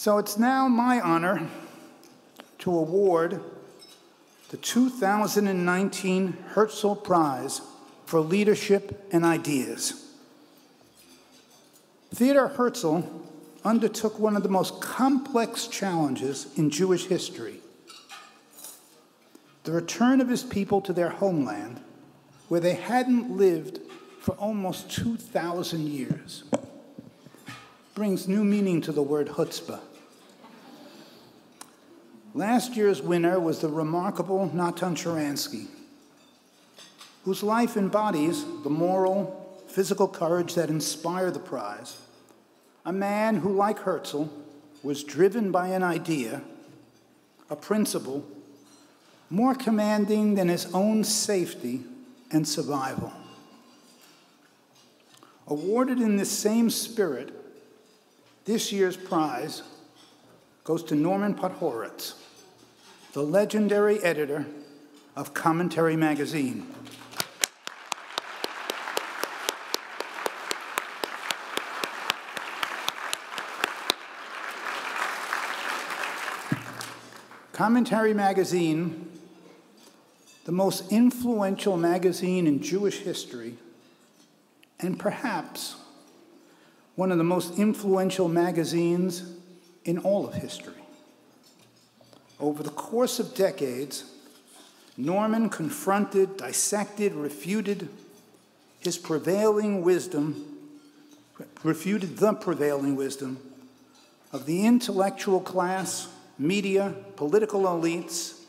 So it's now my honor to award the 2019 Herzl Prize for Leadership and Ideas. Theodor Herzl undertook one of the most complex challenges in Jewish history the return of his people to their homeland, where they hadn't lived for almost 2,000 years. Brings new meaning to the word chutzpah. Last year's winner was the remarkable Natan Sharansky, whose life embodies the moral, physical courage that inspired the prize. A man who, like Herzl, was driven by an idea, a principle, more commanding than his own safety and survival. Awarded in this same spirit, this year's prize goes to Norman Podhoretz, the legendary editor of Commentary Magazine. Commentary Magazine, the most influential magazine in Jewish history, and perhaps one of the most influential magazines in all of history. Over the course of decades, Norman confronted, dissected, refuted his prevailing wisdom, refuted the prevailing wisdom of the intellectual class, media, political elites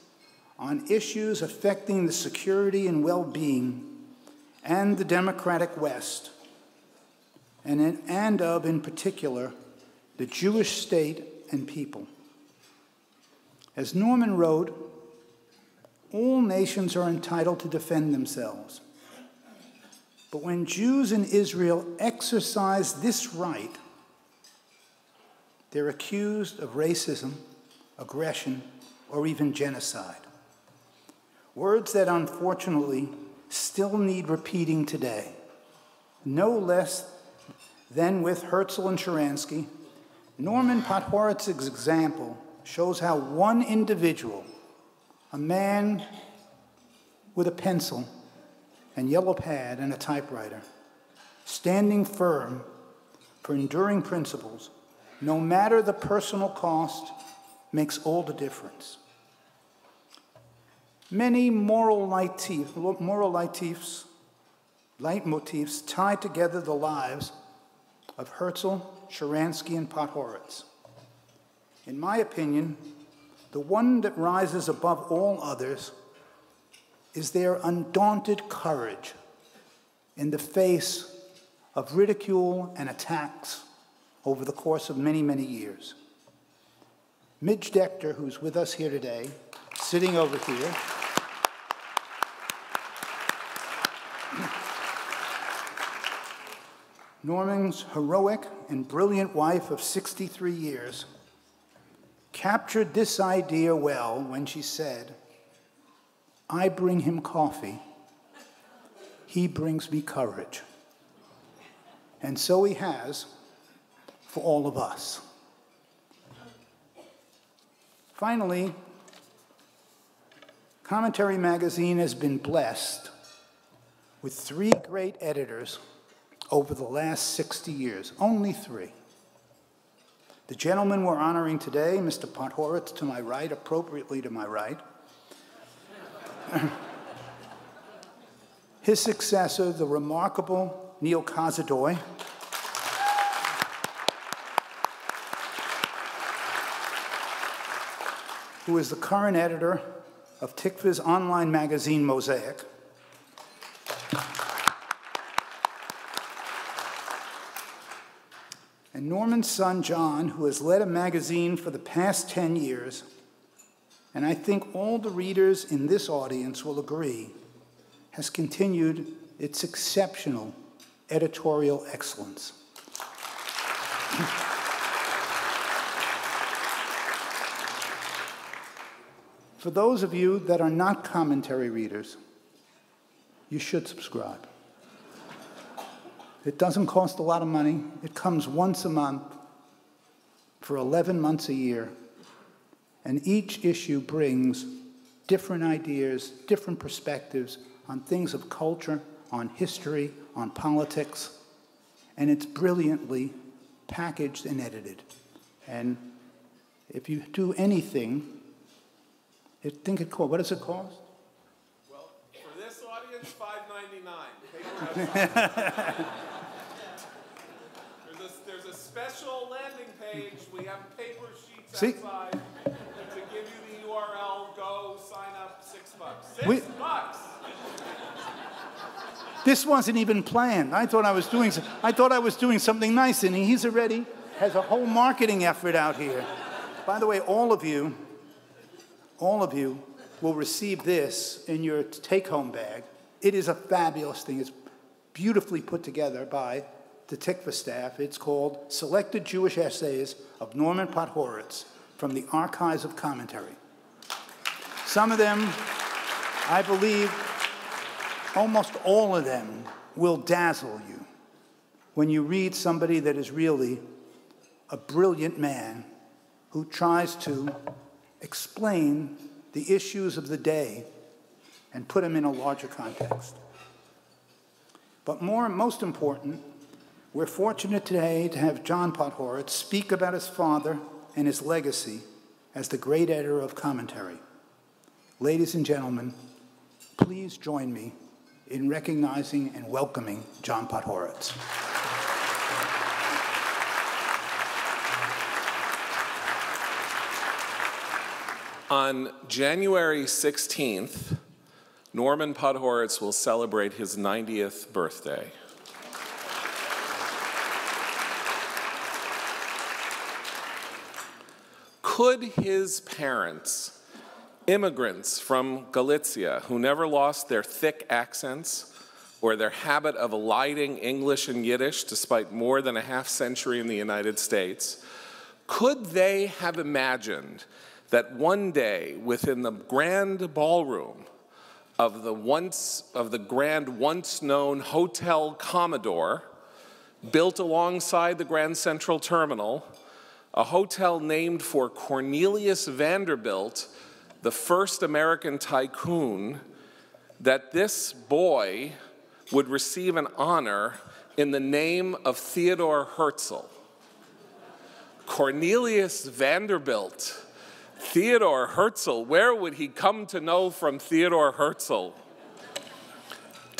on issues affecting the security and well being and the democratic West, and, in, and of, in particular, the Jewish state and people. As Norman wrote, all nations are entitled to defend themselves. But when Jews in Israel exercise this right, they're accused of racism, aggression, or even genocide. Words that unfortunately still need repeating today. No less than with Herzl and Sharansky, Norman Podhoretz's example shows how one individual, a man with a pencil and yellow pad and a typewriter, standing firm for enduring principles, no matter the personal cost, makes all the difference. Many moral leitmotifs, moral leitmotifs tie together the lives of Herzl, Sharansky, and Podhoretz. In my opinion, the one that rises above all others is their undaunted courage in the face of ridicule and attacks over the course of many, many years. Midge Decter, who's with us here today, sitting over here, Norman's heroic and brilliant wife of 63 years captured this idea well when she said, I bring him coffee, he brings me courage. And so he has for all of us. Finally, Commentary Magazine has been blessed with three great editors over the last 60 years, only three. The gentleman we're honoring today, Mr. Podhoretz to my right, appropriately to my right. His successor, the remarkable Neal Kozodoy. who is the current editor of Tikvah's online magazine, Mosaic. Norman's son, John, who has led a magazine for the past 10 years, and I think all the readers in this audience will agree, has continued its exceptional editorial excellence. For those of you that are not commentary readers, you should subscribe. It doesn't cost a lot of money. It comes once a month for 11 months a year. And each issue brings different ideas, different perspectives on things of culture, on history, on politics. And it's brilliantly packaged and edited. And if you do anything, it think it cost, what does it cost? Well, for this audience, $5.99. page. We have paper sheets See? outside to give you the URL. Go sign up. Six bucks. Six We- bucks. This wasn't even planned. I thought I was doing, I thought I was doing something nice, and he's already has a whole marketing effort out here. By the way, all of you, all of you will receive this in your take-home bag. It is a fabulous thing. It's beautifully put together by the Tikvah staff. It's called Selected Jewish Essays of Norman Podhoretz from the Archives of Commentary. Some of them, I believe, almost all of them will dazzle you when you read somebody that is really a brilliant man who tries to explain the issues of the day and put them in a larger context. But more most important, we're fortunate today to have John Podhoretz speak about his father and his legacy as the great editor of commentary. Ladies and gentlemen, please join me in recognizing and welcoming John Podhoretz. On January 16th, Norman Podhoretz will celebrate his 90th birthday. Could his parents, immigrants from Galicia who never lost their thick accents or their habit of eliding English and Yiddish despite more than a half century in the United States, could they have imagined that one day within the grand ballroom of the once of the grand once known Hotel Commodore, built alongside the Grand Central Terminal, a hotel named for Cornelius Vanderbilt, the first American tycoon, that this boy would receive an honor in the name of Theodor Herzl. Cornelius Vanderbilt, Theodor Herzl, where would he come to know from Theodor Herzl?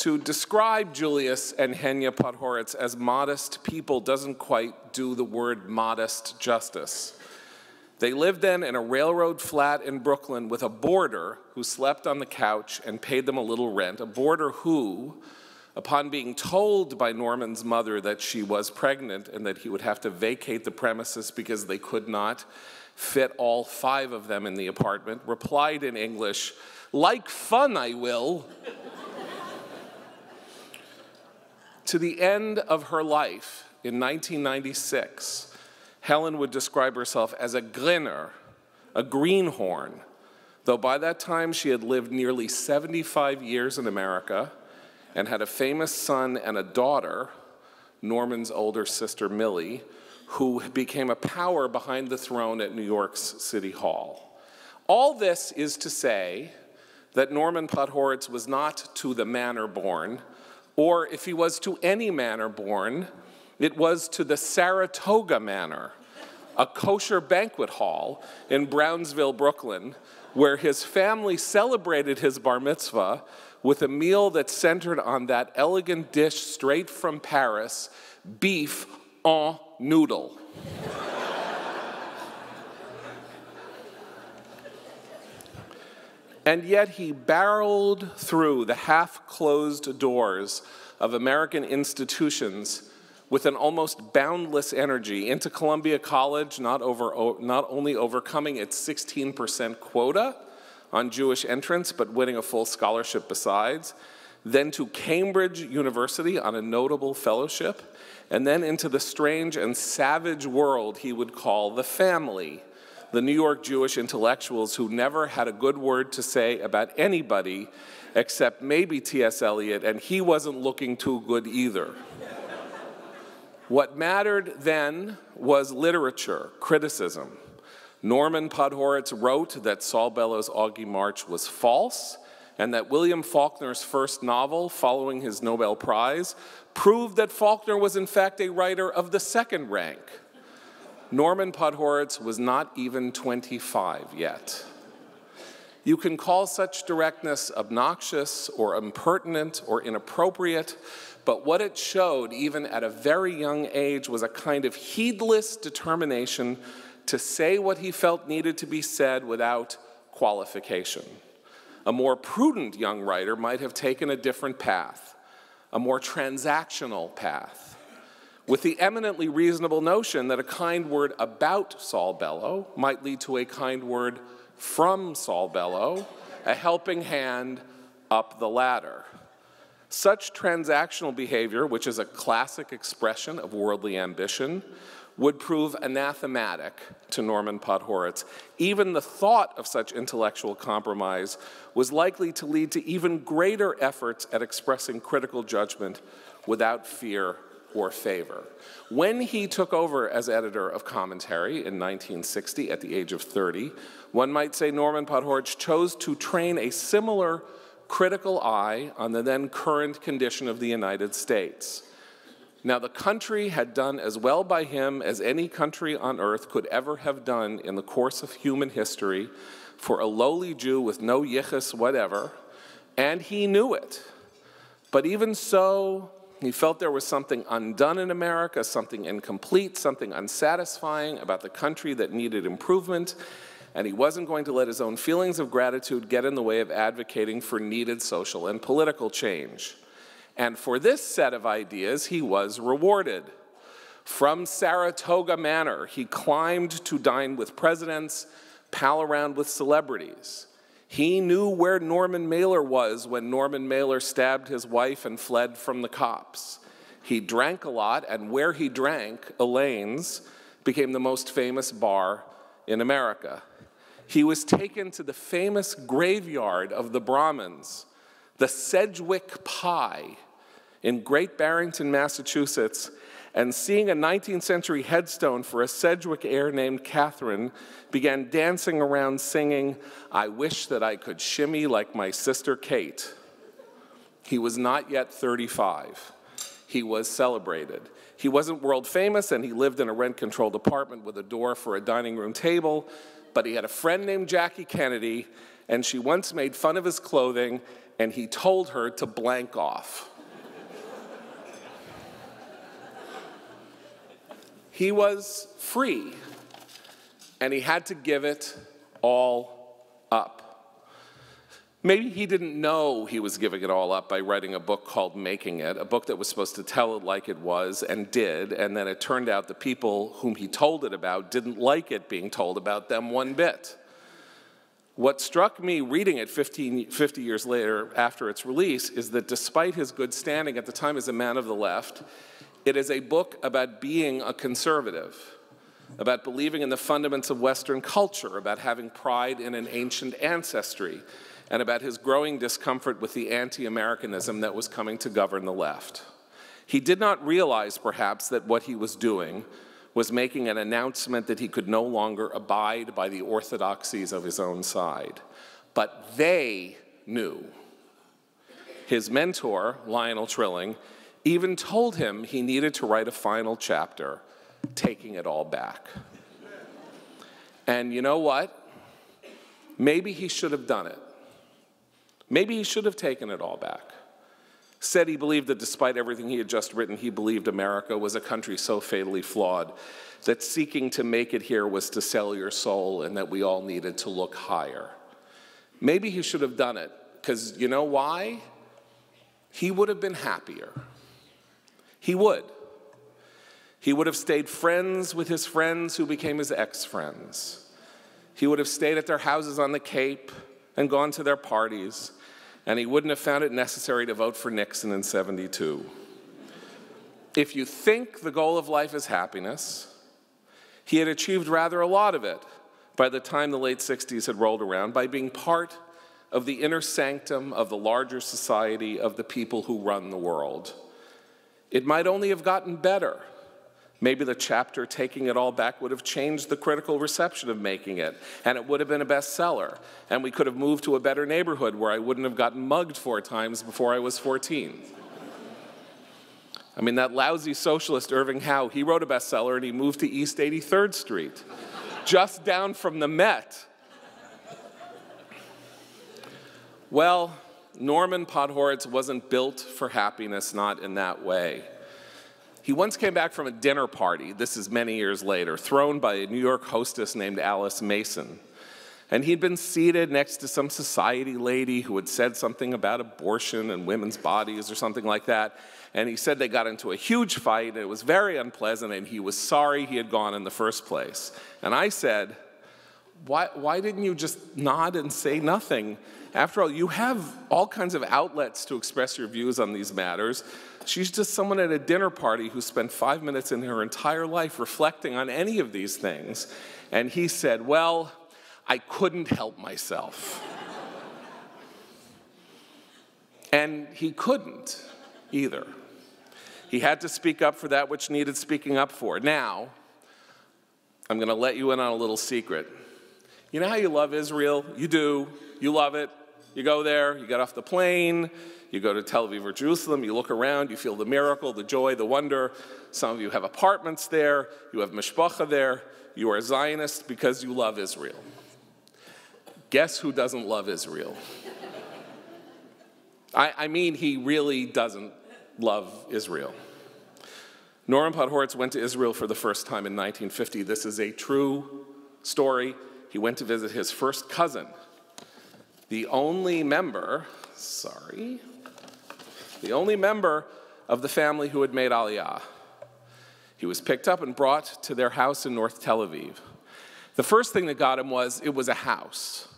To describe Julius and Henya Podhoretz as modest people doesn't quite do the word modest justice. They lived then in a railroad flat in Brooklyn with a boarder who slept on the couch and paid them a little rent, a boarder who, upon being told by Norman's mother that she was pregnant and that he would have to vacate the premises because they could not fit all five of them in the apartment, replied in English, Like fun, I will. To the end of her life in 1996, Helen would describe herself as a grinner, a greenhorn, though by that time she had lived nearly 75 years in America and had a famous son and a daughter, Norman's older sister Millie, who became a power behind the throne at New York's City Hall. All this is to say that Norman Podhoretz was not to the manor born, or if he was to any manor born, it was to the Saratoga Manor, a kosher banquet hall in Brownsville, Brooklyn, where his family celebrated his bar mitzvah with a meal that centered on that elegant dish straight from Paris, beef en noodle. And yet he barreled through the half closed doors of American institutions with an almost boundless energy into Columbia College, not, over, not only overcoming its 16% quota on Jewish entrance, but winning a full scholarship besides, then to Cambridge University on a notable fellowship, and then into the strange and savage world he would call the family the New York Jewish intellectuals who never had a good word to say about anybody except maybe T.S. Eliot, and he wasn't looking too good either. What mattered then was literature, criticism. Norman Podhoretz wrote that Saul Bellow's Augie March was false and that William Faulkner's first novel, following his Nobel Prize, proved that Faulkner was in fact a writer of the second rank. Norman Podhoretz was not even 25 yet. You can call such directness obnoxious or impertinent or inappropriate, but what it showed, even at a very young age, was a kind of heedless determination to say what he felt needed to be said without qualification. A more prudent young writer might have taken a different path, a more transactional path, with the eminently reasonable notion that a kind word about Saul Bellow might lead to a kind word from Saul Bellow, a helping hand up the ladder. Such transactional behavior, which is a classic expression of worldly ambition, would prove anathematic to Norman Podhoretz. Even the thought of such intellectual compromise was likely to lead to even greater efforts at expressing critical judgment without fear or favor. When he took over as editor of Commentary in 1960 at the age of 30, one might say Norman Podhoretz chose to train a similar critical eye on the then current condition of the United States. Now, the country had done as well by him as any country on earth could ever have done in the course of human history for a lowly Jew with no yichus whatever, and he knew it. But even so, he felt there was something undone in America, something incomplete, something unsatisfying about the country that needed improvement, and he wasn't going to let his own feelings of gratitude get in the way of advocating for needed social and political change. And for this set of ideas, he was rewarded. From Saratoga Manor, he climbed to dine with presidents, pal around with celebrities. He knew where Norman Mailer was when Norman Mailer stabbed his wife and fled from the cops. He drank a lot, and where he drank, Elaine's, became the most famous bar in America he was taken to the famous graveyard of the Brahmins, the Sedgwick Pie in Great Barrington, Massachusetts, and seeing a 19th century headstone for a Sedgwick heir named Catherine, began dancing around singing, I wish that I could shimmy like my sister Kate. He was not yet 35. He was celebrated. He wasn't world famous, and he lived in a rent controlled apartment with a door for a dining room table, but he had a friend named Jackie Kennedy, and she once made fun of his clothing, and he told her to blank off. He was free, and he had to give it all up. Maybe he didn't know he was giving it all up by writing a book called Making It, a book that was supposed to tell it like it was and did, and then it turned out the people whom he told it about didn't like it being told about them one bit. What struck me reading it 15, 50 years later after its release is that despite his good standing at the time as a man of the left, it is a book about being a conservative, about believing in the fundamentals of Western culture, about having pride in an ancient ancestry and about his growing discomfort with the anti Americanism that was coming to govern the left. He did not realize, perhaps, that what he was doing was making an announcement that he could no longer abide by the orthodoxies of his own side. But they knew. His mentor, Lionel Trilling, even told him he needed to write a final chapter, taking it all back. And you know what? Maybe he should have done it. Maybe he should have taken it all back. Said he believed that despite everything he had just written, he believed America was a country so fatally flawed that seeking to make it here was to sell your soul and that we all needed to look higher. Maybe he should have done it, because you know why? He would have been happier. He would. He would have stayed friends with his friends who became his ex friends. He would have stayed at their houses on the Cape and gone to their parties and he wouldn't have found it necessary to vote for Nixon in 72. If you think the goal of life is happiness, he had achieved rather a lot of it by the time the late 60s had rolled around by being part of the inner sanctum of the larger society of the people who run the world. It might only have gotten better Maybe the chapter taking it all back would have changed the critical reception of making it, and it would have been a bestseller. And we could have moved to a better neighborhood where I wouldn't have gotten mugged four times before I was 14. I mean, that lousy socialist Irving Howe, he wrote a bestseller and he moved to East 83rd Street, just down from the Met. Well, Norman Podhoretz wasn't built for happiness, not in that way. He once came back from a dinner party, this is many years later, thrown by a New York hostess named Alice Mason. And he'd been seated next to some society lady who had said something about abortion and women's bodies or something like that. And he said they got into a huge fight, and it was very unpleasant, and he was sorry he had gone in the first place. And I said, why, why didn't you just nod and say nothing? After all, you have all kinds of outlets to express your views on these matters. She's just someone at a dinner party who spent five minutes in her entire life reflecting on any of these things. And he said, Well, I couldn't help myself. and he couldn't either. He had to speak up for that which needed speaking up for. Now, I'm going to let you in on a little secret. You know how you love Israel? You do. You love it. You go there, you get off the plane, you go to Tel Aviv or Jerusalem, you look around, you feel the miracle, the joy, the wonder. Some of you have apartments there, you have mishpacha there. You are Zionist because you love Israel. Guess who doesn't love Israel? I, I mean, he really doesn't love Israel. Norman Podhoretz went to Israel for the first time in 1950. This is a true story. He went to visit his first cousin, the only member, sorry, the only member of the family who had made Aliyah. He was picked up and brought to their house in North Tel Aviv. The first thing that got him was it was a house.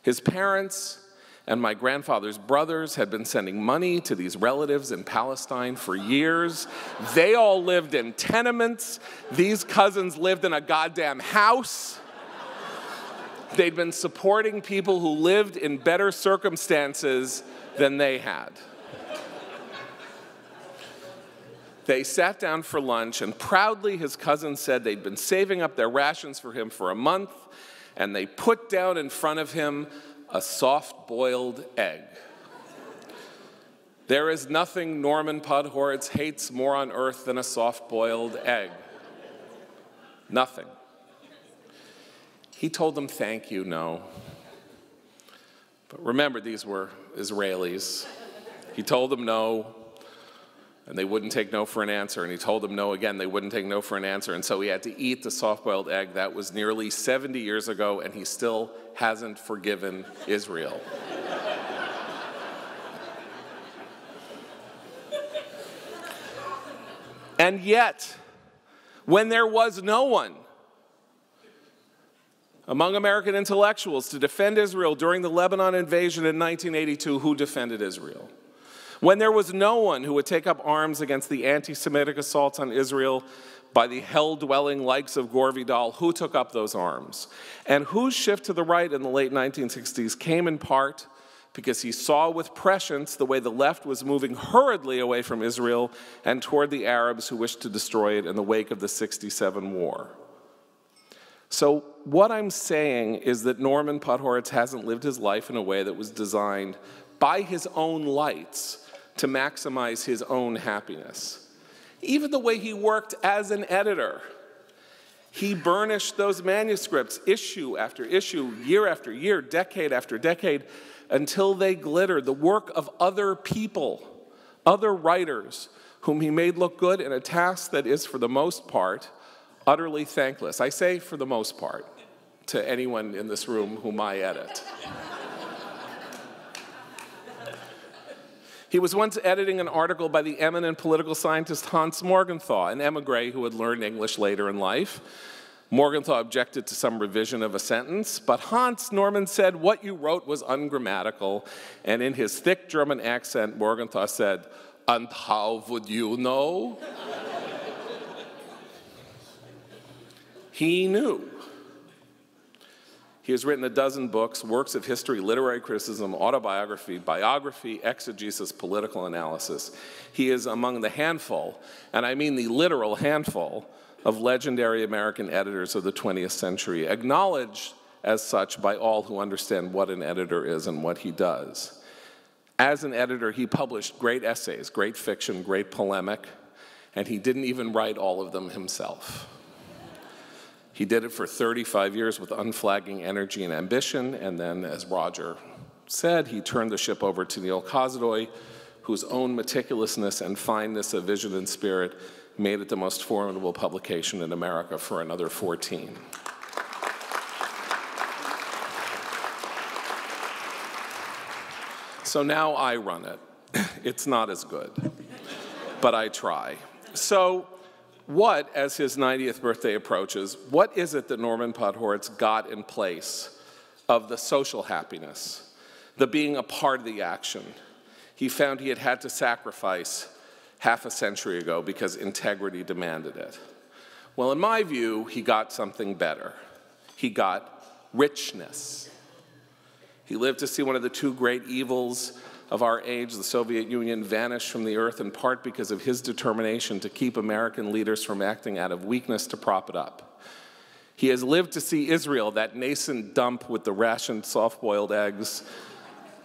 His parents and my grandfather's brothers had been sending money to these relatives in Palestine for years. They all lived in tenements. These cousins lived in a goddamn house. They'd been supporting people who lived in better circumstances than they had. They sat down for lunch, and proudly his cousin said they'd been saving up their rations for him for a month, and they put down in front of him a soft boiled egg. There is nothing Norman Podhoretz hates more on earth than a soft boiled egg. Nothing. He told them, Thank you, no. But remember, these were Israelis. He told them no, and they wouldn't take no for an answer. And he told them no again, they wouldn't take no for an answer. And so he had to eat the soft boiled egg. That was nearly 70 years ago, and he still hasn't forgiven Israel. and yet, when there was no one among American intellectuals to defend Israel during the Lebanon invasion in 1982 who defended Israel. When there was no one who would take up arms against the anti Semitic assaults on Israel by the hell dwelling likes of Gore Vidal, who took up those arms? And whose shift to the right in the late 1960s came in part because he saw with prescience the way the left was moving hurriedly away from Israel and toward the Arabs who wished to destroy it in the wake of the 67 war. So, what I'm saying is that Norman Podhoretz hasn't lived his life in a way that was designed by his own lights to maximize his own happiness. Even the way he worked as an editor. He burnished those manuscripts issue after issue, year after year, decade after decade, until they glittered. The work of other people, other writers, whom he made look good in a task that is, for the most part, utterly thankless. I say for the most part to anyone in this room whom I edit. He was once editing an article by the eminent political scientist Hans Morgenthau, an emigre who had learned English later in life. Morgenthau objected to some revision of a sentence, but Hans Norman said what you wrote was ungrammatical, and in his thick German accent, Morgenthau said, And how would you know? He knew. He has written a dozen books, works of history, literary criticism, autobiography, biography, exegesis, political analysis. He is among the handful, and I mean the literal handful, of legendary American editors of the 20th century, acknowledged as such by all who understand what an editor is and what he does. As an editor, he published great essays, great fiction, great polemic, and he didn't even write all of them himself. He did it for 35 years with unflagging energy and ambition, and then, as Roger said, he turned the ship over to Neal Kozodoy, whose own meticulousness and fineness of vision and spirit made it the most formidable publication in America for another 14. So now I run it. It's not as good, but I try. So, what, as his 90th birthday approaches, what is it that Norman Podhoretz got in place of the social happiness, the being a part of the action? He found he had had to sacrifice half a century ago because integrity demanded it. Well, in my view, he got something better. He got richness. He lived to see one of the two great evils of our age, the Soviet Union, vanished from the earth in part because of his determination to keep American leaders from acting out of weakness to prop it up. He has lived to see Israel, that nascent dump with the rationed soft boiled eggs,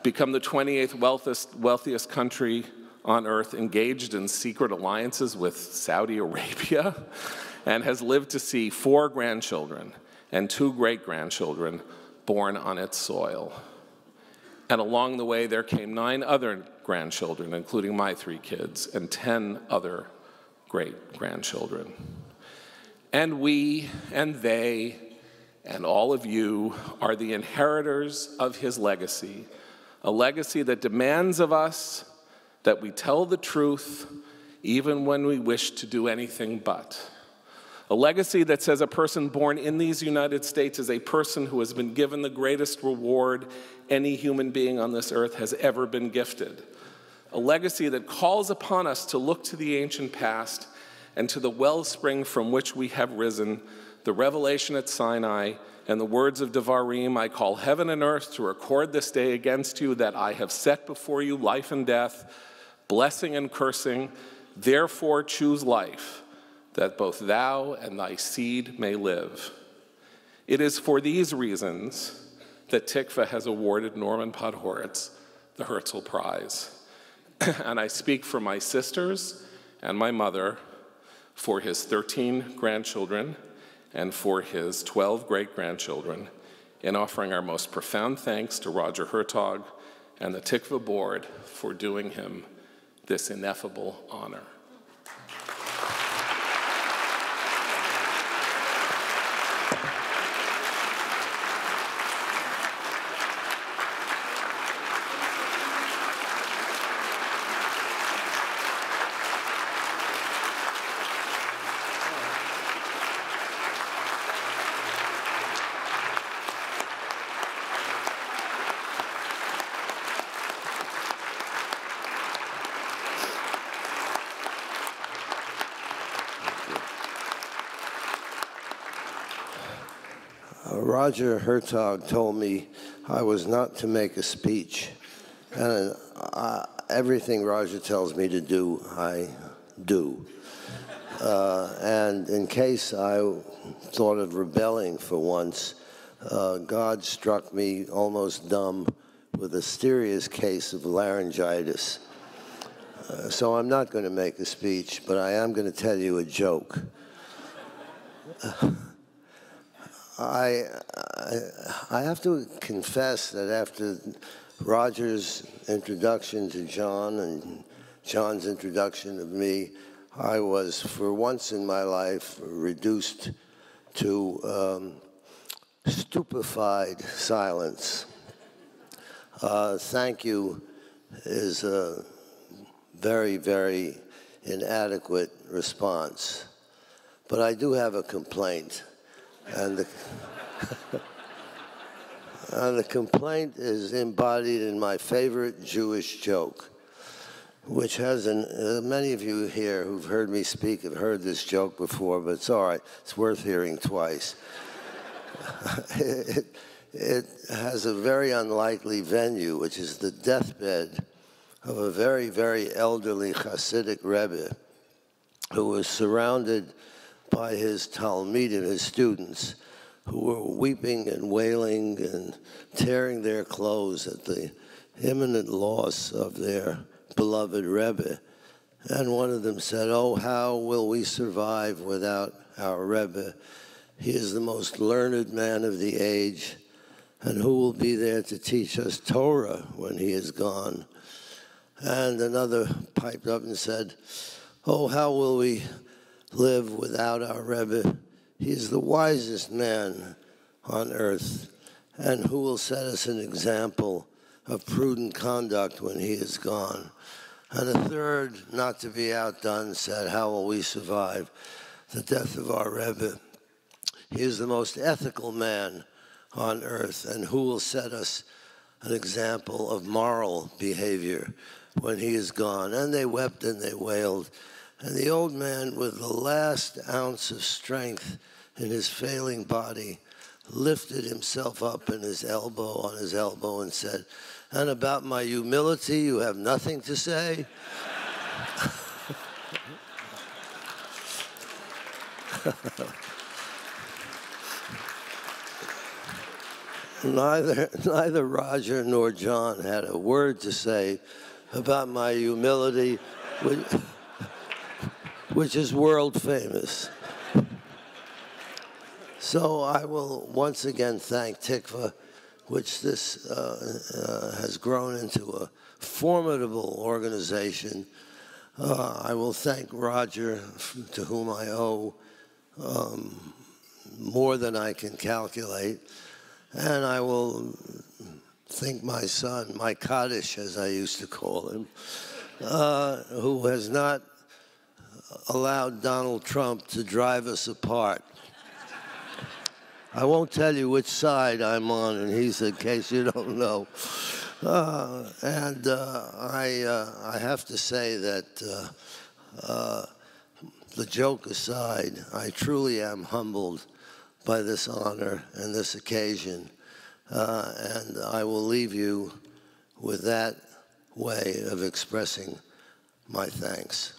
become the 28th wealthiest, wealthiest country on earth, engaged in secret alliances with Saudi Arabia, and has lived to see four grandchildren and two great grandchildren born on its soil. And along the way, there came nine other grandchildren, including my three kids, and 10 other great grandchildren. And we and they and all of you are the inheritors of his legacy, a legacy that demands of us that we tell the truth even when we wish to do anything but. A legacy that says a person born in these United States is a person who has been given the greatest reward any human being on this earth has ever been gifted. A legacy that calls upon us to look to the ancient past and to the wellspring from which we have risen, the revelation at Sinai, and the words of Devarim I call heaven and earth to record this day against you that I have set before you life and death, blessing and cursing. Therefore, choose life that both thou and thy seed may live. It is for these reasons that Tikvah has awarded Norman Podhoretz the Herzl Prize. and I speak for my sisters and my mother, for his 13 grandchildren, and for his 12 great grandchildren, in offering our most profound thanks to Roger Hertog and the Tikvah board for doing him this ineffable honor. Roger Hertog told me I was not to make a speech. And uh, everything Roger tells me to do, I do. Uh, and in case I thought of rebelling for once, uh, God struck me almost dumb with a serious case of laryngitis. Uh, so I'm not going to make a speech, but I am going to tell you a joke. I, I, have to confess that after Roger's introduction to John and John's introduction of me, I was, for once in my life, reduced to um, stupefied silence. Uh, thank you is a very, very inadequate response. But I do have a complaint. And the, and the complaint is embodied in my favorite Jewish joke, which has an, uh, many of you here who've heard me speak have heard this joke before, but it's all right. It's worth hearing twice. it, it has a very unlikely venue, which is the deathbed of a very, very elderly Hasidic Rebbe who was surrounded by his Talmidim, his students, who were weeping and wailing and tearing their clothes at the imminent loss of their beloved Rebbe. And one of them said, Oh, how will we survive without our Rebbe? He is the most learned man of the age, and who will be there to teach us Torah when he is gone? And another piped up and said, Oh, how will we live without our Rebbe? He is the wisest man on earth, and who will set us an example of prudent conduct when he is gone? And a third, not to be outdone, said, How will we survive the death of our Rebbe? He is the most ethical man on earth, and who will set us an example of moral behavior when he is gone? And they wept and they wailed. And the old man, with the last ounce of strength in his failing body, lifted himself up in his elbow on his elbow and said, and about my humility, you have nothing to say? neither, neither Roger nor John had a word to say about my humility, which, is world famous. So I will once again thank Tikvah which this uh, uh, has grown into a formidable organization. Uh, I will thank Roger, to whom I owe um, more than I can calculate. And I will thank my son, my Kaddish, as I used to call him, uh, who has not allowed Donald Trump to drive us apart. I won't tell you which side I'm on, and he's in case you don't know. Uh, and uh, I, uh, I have to say that uh, uh, the joke aside, I truly am humbled by this honor and this occasion. Uh, and I will leave you with that way of expressing my thanks.